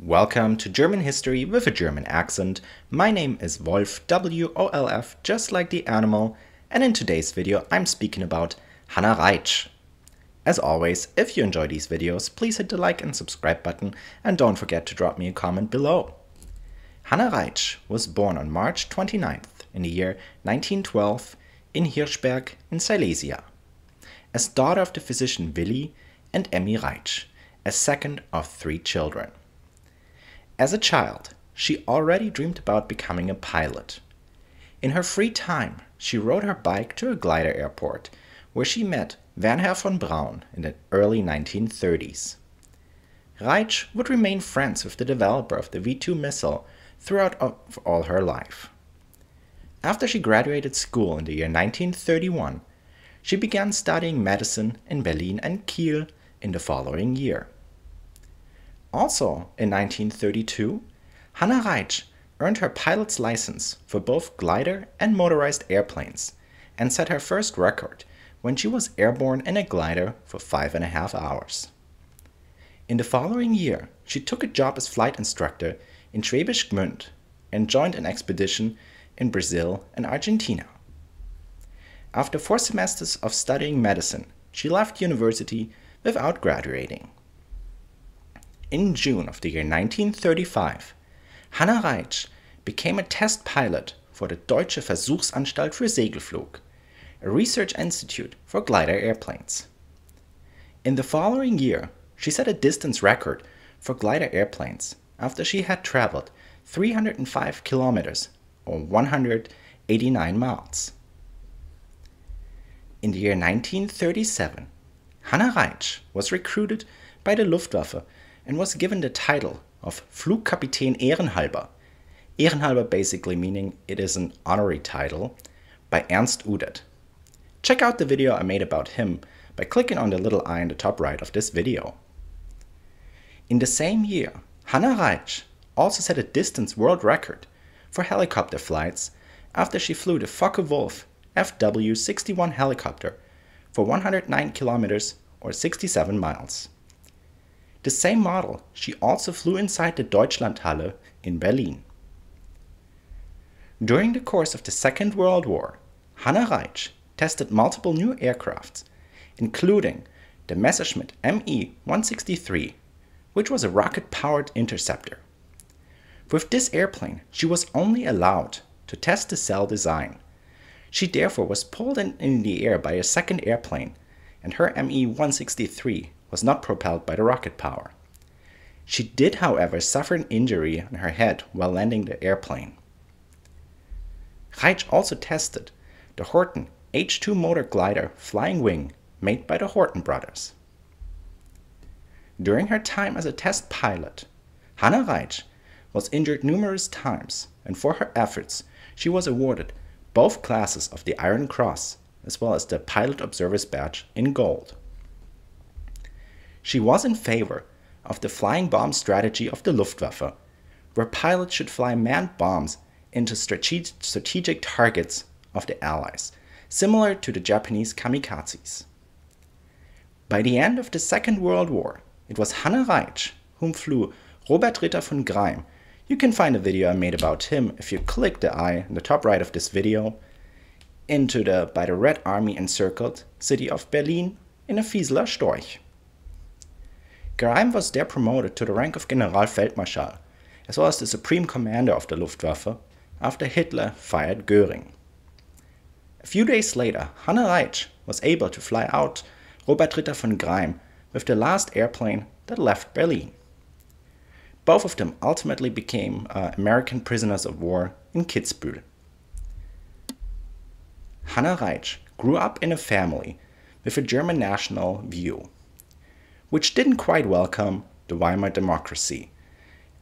Welcome to German history with a German accent. My name is Wolf, W-O-L-F, just like the animal, and in today's video I'm speaking about Hanna Reitsch. As always, if you enjoy these videos, please hit the like and subscribe button and don't forget to drop me a comment below. Hanna Reitsch was born on March 29th in the year 1912 in Hirschberg in Silesia, as daughter of the physician Willi and Emmy Reitsch, a second of three children. As a child, she already dreamed about becoming a pilot. In her free time, she rode her bike to a glider airport, where she met Wernher von Braun in the early 1930s. Reitsch would remain friends with the developer of the V-2 missile throughout all her life. After she graduated school in the year 1931, she began studying medicine in Berlin and Kiel in the following year. Also in 1932, Hanna Reitsch earned her pilot's license for both glider and motorized airplanes and set her first record when she was airborne in a glider for five and a half hours. In the following year, she took a job as flight instructor in Schwäbisch Gmünd and joined an expedition in Brazil and Argentina. After four semesters of studying medicine, she left university without graduating. In June of the year 1935, Hanna Reitsch became a test pilot for the Deutsche Versuchsanstalt für Segelflug, a research institute for glider airplanes. In the following year, she set a distance record for glider airplanes after she had traveled 305 kilometers or 189 miles. In the year 1937, Hanna Reitsch was recruited by the Luftwaffe and was given the title of Flugkapitän Ehrenhalber. Ehrenhalber basically meaning it is an honorary title by Ernst Udet. Check out the video I made about him by clicking on the little eye in the top right of this video. In the same year, Hanna Reitsch also set a distance world record for helicopter flights after she flew the Focke-Wulf FW-61 helicopter for 109 kilometers or 67 miles. The same model she also flew inside the Deutschlandhalle in Berlin. During the course of the Second World War, Hanna Reitsch tested multiple new aircrafts, including the Messerschmitt Me-163, which was a rocket-powered interceptor. With this airplane, she was only allowed to test the cell design. She therefore was pulled in, in the air by a second airplane, and her Me-163 was not propelled by the rocket power. She did, however, suffer an injury on her head while landing the airplane. Reitsch also tested the Horten H2 motor glider flying wing made by the Horten brothers. During her time as a test pilot, Hanna Reitsch was injured numerous times, and for her efforts, she was awarded both classes of the Iron Cross as well as the Pilot Observer's Badge in gold. She was in favor of the flying bomb strategy of the Luftwaffe, where pilots should fly manned bombs into strategic targets of the Allies, similar to the Japanese kamikazes. By the end of the Second World War, it was Hanna Reitsch whom flew Robert Ritter von Greim. You can find a video I made about him if you click the eye in the top right of this video into the by the Red Army encircled city of Berlin in a Fieseler Storch. Greim was there promoted to the rank of Generalfeldmarschall, as well as the supreme commander of the Luftwaffe, after Hitler fired Göring. A few days later, Hanna Reitsch was able to fly out Robert Ritter von Greim with the last airplane that left Berlin. Both of them ultimately became uh, American prisoners of war in Kitzbühel. Hanna Reitsch grew up in a family with a German national view which didn't quite welcome the Weimar democracy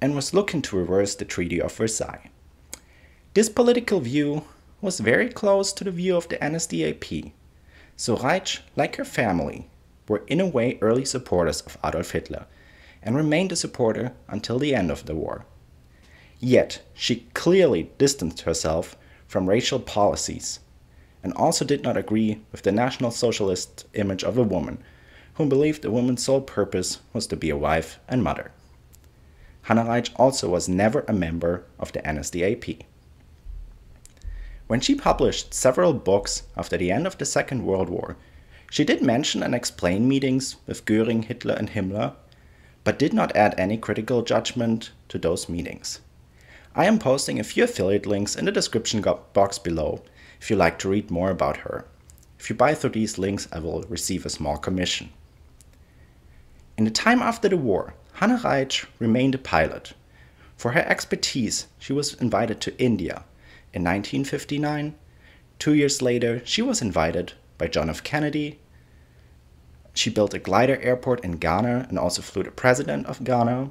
and was looking to reverse the Treaty of Versailles. This political view was very close to the view of the NSDAP, so Reitsch, like her family, were in a way early supporters of Adolf Hitler and remained a supporter until the end of the war. Yet, she clearly distanced herself from racial policies and also did not agree with the National Socialist image of a woman who believed a woman's sole purpose was to be a wife and mother. Hanna Reitsch also was never a member of the NSDAP. When she published several books after the end of the Second World War, she did mention and explain meetings with Goering, Hitler, and Himmler, but did not add any critical judgment to those meetings. I am posting a few affiliate links in the description box below if you like to read more about her. If you buy through these links, I will receive a small commission. In the time after the war, Hanna Reitsch remained a pilot. For her expertise, she was invited to India in 1959. Two years later, she was invited by John F. Kennedy. She built a glider airport in Ghana and also flew the president of Ghana.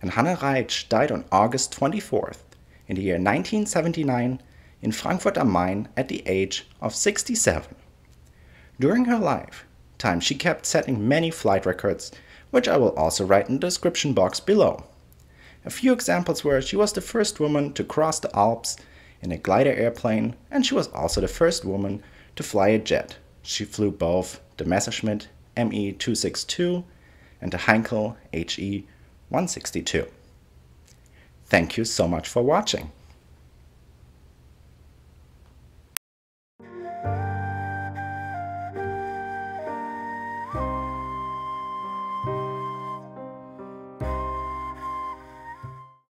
And Hanna Reitsch died on August 24th in the year 1979 in Frankfurt am Main at the age of 67. During her lifetime, she kept setting many flight records, which I will also write in the description box below. A few examples were she was the first woman to cross the Alps in a glider airplane, and she was also the first woman to fly a jet. She flew both the Messerschmitt ME 262 and the Heinkel HE 162. Thank you so much for watching.